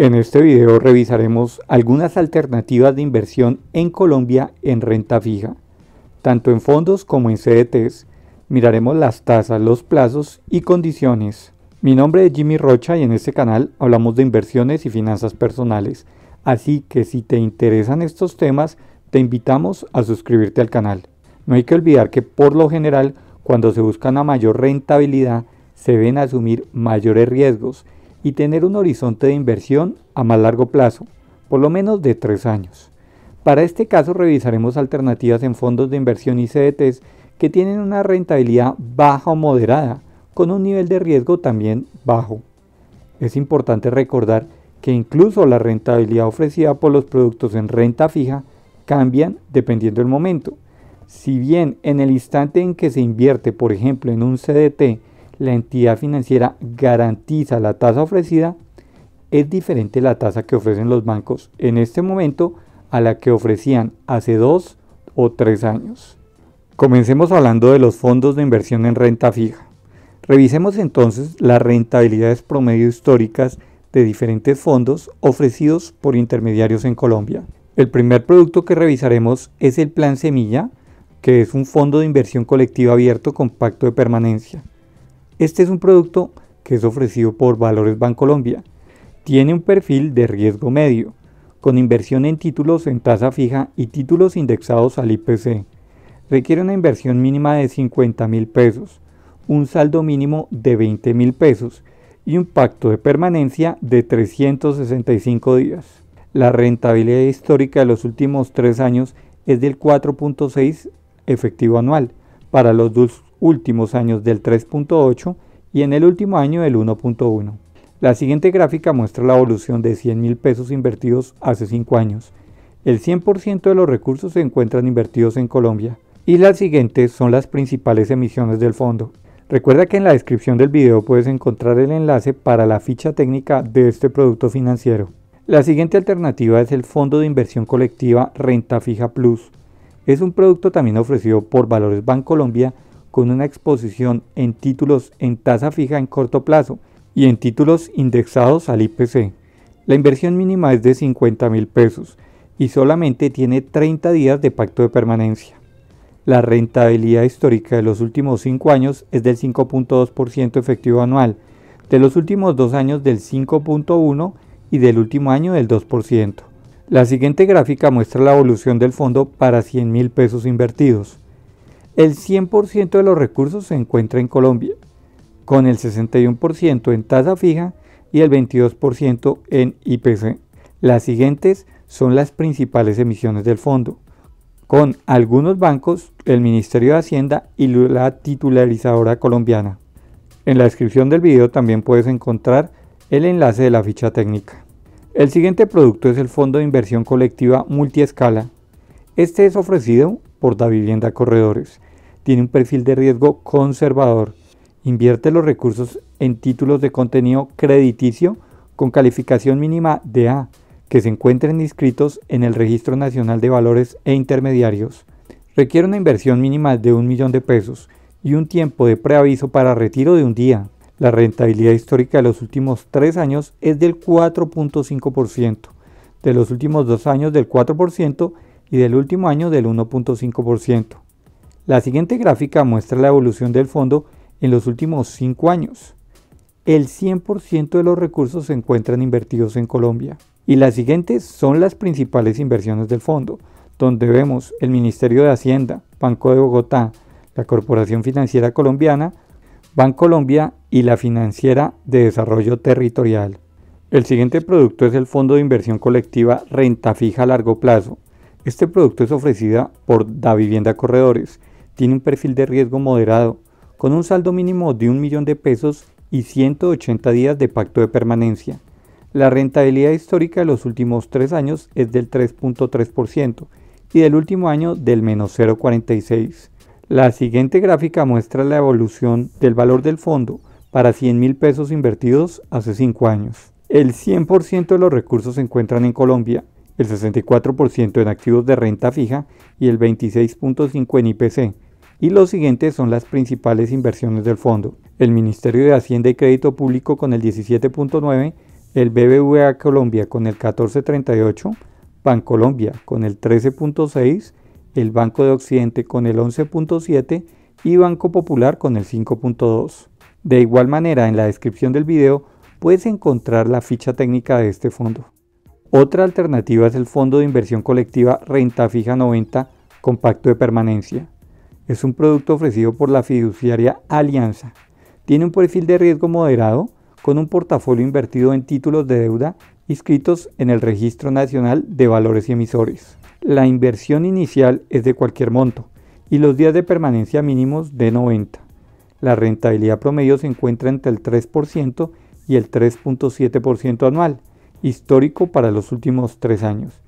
En este video revisaremos algunas alternativas de inversión en Colombia en renta fija, tanto en fondos como en CDTs. Miraremos las tasas, los plazos y condiciones. Mi nombre es Jimmy Rocha y en este canal hablamos de inversiones y finanzas personales. Así que si te interesan estos temas, te invitamos a suscribirte al canal. No hay que olvidar que por lo general, cuando se busca una mayor rentabilidad, se ven asumir mayores riesgos y tener un horizonte de inversión a más largo plazo, por lo menos de tres años. Para este caso revisaremos alternativas en fondos de inversión y CDTs que tienen una rentabilidad baja o moderada, con un nivel de riesgo también bajo. Es importante recordar que incluso la rentabilidad ofrecida por los productos en renta fija cambian dependiendo del momento. Si bien en el instante en que se invierte, por ejemplo, en un CDT, la entidad financiera garantiza la tasa ofrecida, es diferente la tasa que ofrecen los bancos en este momento a la que ofrecían hace dos o tres años. Comencemos hablando de los fondos de inversión en renta fija. Revisemos entonces las rentabilidades promedio históricas de diferentes fondos ofrecidos por intermediarios en Colombia. El primer producto que revisaremos es el Plan Semilla, que es un fondo de inversión colectiva abierto con pacto de permanencia. Este es un producto que es ofrecido por Valores Bancolombia. Tiene un perfil de riesgo medio, con inversión en títulos en tasa fija y títulos indexados al IPC. Requiere una inversión mínima de 50 mil pesos, un saldo mínimo de 20 mil pesos y un pacto de permanencia de 365 días. La rentabilidad histórica de los últimos tres años es del 4.6 efectivo anual para los dos últimos años del 3.8 y en el último año del 1.1. La siguiente gráfica muestra la evolución de 100 mil pesos invertidos hace 5 años. El 100% de los recursos se encuentran invertidos en Colombia. Y las siguientes son las principales emisiones del fondo. Recuerda que en la descripción del video puedes encontrar el enlace para la ficha técnica de este producto financiero. La siguiente alternativa es el Fondo de Inversión Colectiva Renta Fija Plus. Es un producto también ofrecido por Valores Bancolombia con una exposición en títulos en tasa fija en corto plazo y en títulos indexados al IPC. La inversión mínima es de 50 mil pesos y solamente tiene 30 días de pacto de permanencia. La rentabilidad histórica de los últimos 5 años es del 5.2% efectivo anual, de los últimos 2 años del 5.1% y del último año del 2%. La siguiente gráfica muestra la evolución del fondo para 100 mil pesos invertidos. El 100% de los recursos se encuentra en Colombia, con el 61% en tasa fija y el 22% en IPC. Las siguientes son las principales emisiones del fondo, con algunos bancos, el Ministerio de Hacienda y la titularizadora colombiana. En la descripción del video también puedes encontrar el enlace de la ficha técnica. El siguiente producto es el Fondo de Inversión Colectiva Multiescala. Este es ofrecido por Da Vivienda Corredores tiene un perfil de riesgo conservador. Invierte los recursos en títulos de contenido crediticio con calificación mínima de A, que se encuentren inscritos en el Registro Nacional de Valores e Intermediarios. Requiere una inversión mínima de un millón de pesos y un tiempo de preaviso para retiro de un día. La rentabilidad histórica de los últimos tres años es del 4.5%, de los últimos dos años del 4% y del último año del 1.5%. La siguiente gráfica muestra la evolución del fondo en los últimos 5 años. El 100% de los recursos se encuentran invertidos en Colombia. Y las siguientes son las principales inversiones del fondo, donde vemos el Ministerio de Hacienda, Banco de Bogotá, la Corporación Financiera Colombiana, Bancolombia y la Financiera de Desarrollo Territorial. El siguiente producto es el Fondo de Inversión Colectiva Renta Fija a Largo Plazo. Este producto es ofrecido por Da Vivienda Corredores tiene un perfil de riesgo moderado, con un saldo mínimo de un millón de pesos y 180 días de pacto de permanencia. La rentabilidad histórica de los últimos tres años es del 3.3% y del último año del menos 0.46. La siguiente gráfica muestra la evolución del valor del fondo para 100 mil pesos invertidos hace 5 años. El 100% de los recursos se encuentran en Colombia, el 64% en activos de renta fija y el 26.5% en IPC y los siguientes son las principales inversiones del fondo. El Ministerio de Hacienda y Crédito Público con el 17.9, el BBVA Colombia con el 14.38, Bancolombia con el 13.6, el Banco de Occidente con el 11.7 y Banco Popular con el 5.2. De igual manera, en la descripción del video puedes encontrar la ficha técnica de este fondo. Otra alternativa es el fondo de inversión colectiva Renta Fija 90 Compacto de Permanencia. Es un producto ofrecido por la fiduciaria Alianza. Tiene un perfil de riesgo moderado con un portafolio invertido en títulos de deuda inscritos en el Registro Nacional de Valores y Emisores. La inversión inicial es de cualquier monto y los días de permanencia mínimos de 90. La rentabilidad promedio se encuentra entre el 3% y el 3.7% anual, histórico para los últimos tres años,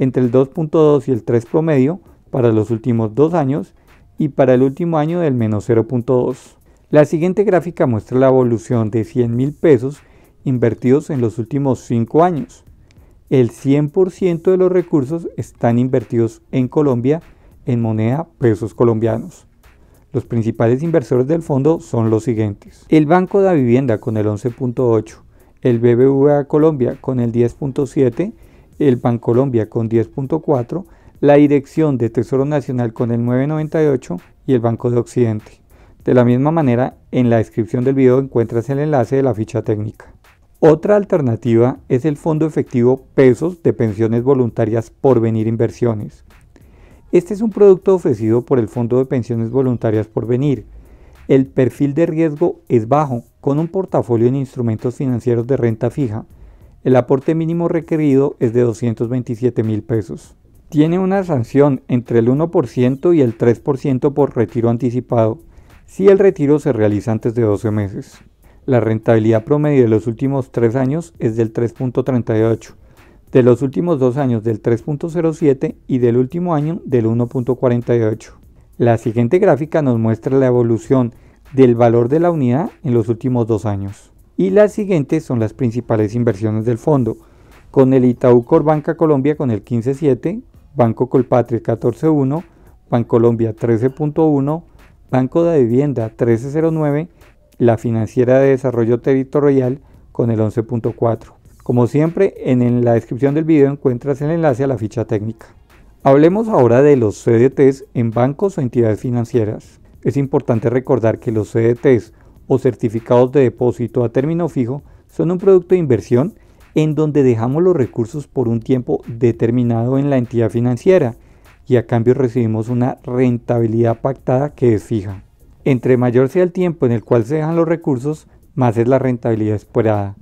entre el 2.2 y el 3 promedio para los últimos dos años y para el último año del menos 0.2. La siguiente gráfica muestra la evolución de 100 mil pesos invertidos en los últimos 5 años. El 100% de los recursos están invertidos en Colombia en moneda pesos colombianos. Los principales inversores del fondo son los siguientes. El Banco de Vivienda con el 11.8, el BBVA Colombia con el 10.7, el Bancolombia con 10.4, la Dirección de Tesoro Nacional con el 9.98 y el Banco de Occidente. De la misma manera, en la descripción del video encuentras el enlace de la ficha técnica. Otra alternativa es el Fondo Efectivo Pesos de Pensiones Voluntarias por Venir Inversiones. Este es un producto ofrecido por el Fondo de Pensiones Voluntarias por Venir. El perfil de riesgo es bajo, con un portafolio en instrumentos financieros de renta fija. El aporte mínimo requerido es de 227 mil pesos. Tiene una sanción entre el 1% y el 3% por retiro anticipado si el retiro se realiza antes de 12 meses. La rentabilidad promedio de los últimos 3 años es del 3.38, de los últimos 2 años del 3.07 y del último año del 1.48. La siguiente gráfica nos muestra la evolución del valor de la unidad en los últimos 2 años. Y las siguientes son las principales inversiones del fondo, con el Itaú Corbanca Colombia con el 15.7, Banco Colpatria 14.1, Bancolombia 13.1, Banco de Vivienda 1309, la Financiera de Desarrollo Territorial con el 11.4. Como siempre, en la descripción del video encuentras el enlace a la ficha técnica. Hablemos ahora de los CDTs en bancos o entidades financieras. Es importante recordar que los CDTs o certificados de depósito a término fijo son un producto de inversión en donde dejamos los recursos por un tiempo determinado en la entidad financiera y a cambio recibimos una rentabilidad pactada que es fija. Entre mayor sea el tiempo en el cual se dejan los recursos, más es la rentabilidad esperada.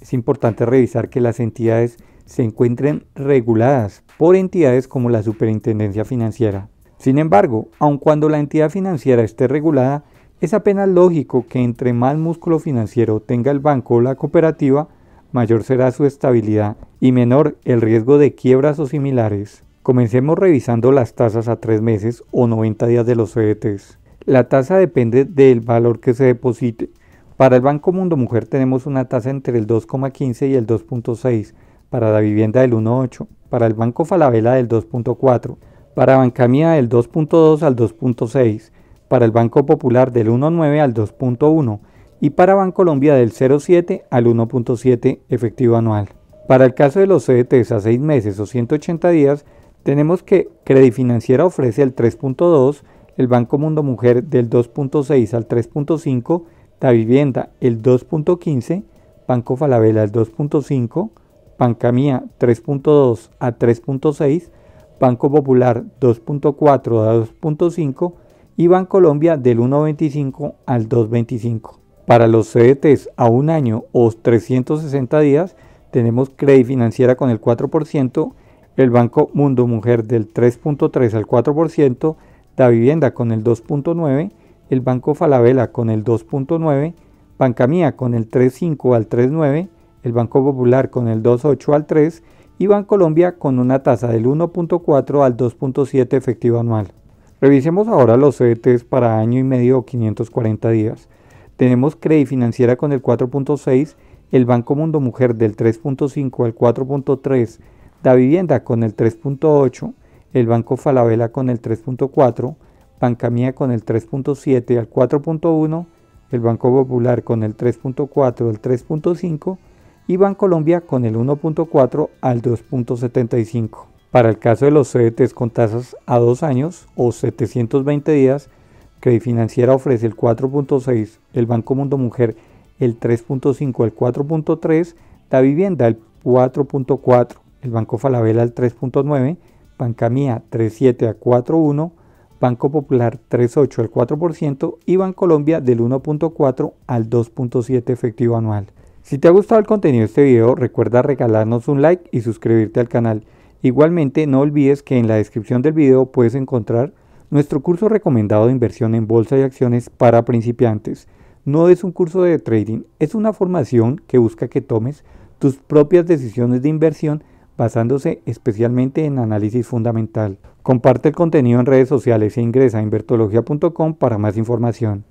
Es importante revisar que las entidades se encuentren reguladas por entidades como la Superintendencia Financiera. Sin embargo, aun cuando la entidad financiera esté regulada, es apenas lógico que entre más músculo financiero tenga el banco o la cooperativa, mayor será su estabilidad y menor el riesgo de quiebras o similares. Comencemos revisando las tasas a 3 meses o 90 días de los CDTs. La tasa depende del valor que se deposite. Para el Banco Mundo Mujer tenemos una tasa entre el 2,15 y el 2,6, para la vivienda del 1,8, para el Banco Falabella del 2,4, para Bancamía del 2,2 al 2,6, para el Banco Popular del 1,9 al 2,1 y para Bancolombia del 0,7 al 1,7 efectivo anual. Para el caso de los CDTs a 6 meses o 180 días, tenemos que Financiera ofrece el 3.2, el Banco Mundo Mujer del 2.6 al 3.5, Da Vivienda el 2.15, Banco Falabella el 2.5, Bancamía 3.2 a 3.6, Banco Popular 2.4 a 2.5 y Bancolombia del 1.25 al 2.25. Para los CDTs a un año o 360 días tenemos Financiera con el 4%, el Banco Mundo Mujer del 3.3 al 4%, Da Vivienda con el 2.9%, el Banco Falabella con el 2.9%, Banca Mía con el 3.5 al 3.9%, el Banco Popular con el 2.8 al 3% y Bancolombia con una tasa del 1.4 al 2.7 efectivo anual. Revisemos ahora los CDTs para año y medio o 540 días. Tenemos Credit Financiera con el 4.6, el Banco Mundo Mujer del 3.5 al 4.3, Da Vivienda con el 3.8, el Banco Falabella con el 3.4, Banca Mía con el 3.7 al 4.1, el Banco Popular con el 3.4 al 3.5 y Bancolombia con el 1.4 al 2.75. Para el caso de los CDTs con tasas a 2 años o 720 días, Financiera ofrece el 4.6, el Banco Mundo Mujer el 3.5 el 4.3, la vivienda el 4.4, el Banco Falabella el 3.9, Banca Mía 3.7 a 4.1, Banco Popular 3.8 al 4% y Bancolombia del 1.4 al 2.7 efectivo anual. Si te ha gustado el contenido de este video, recuerda regalarnos un like y suscribirte al canal. Igualmente no olvides que en la descripción del video puedes encontrar nuestro curso recomendado de inversión en bolsa y acciones para principiantes. No es un curso de trading, es una formación que busca que tomes tus propias decisiones de inversión basándose especialmente en análisis fundamental. Comparte el contenido en redes sociales e ingresa a invertología.com para más información.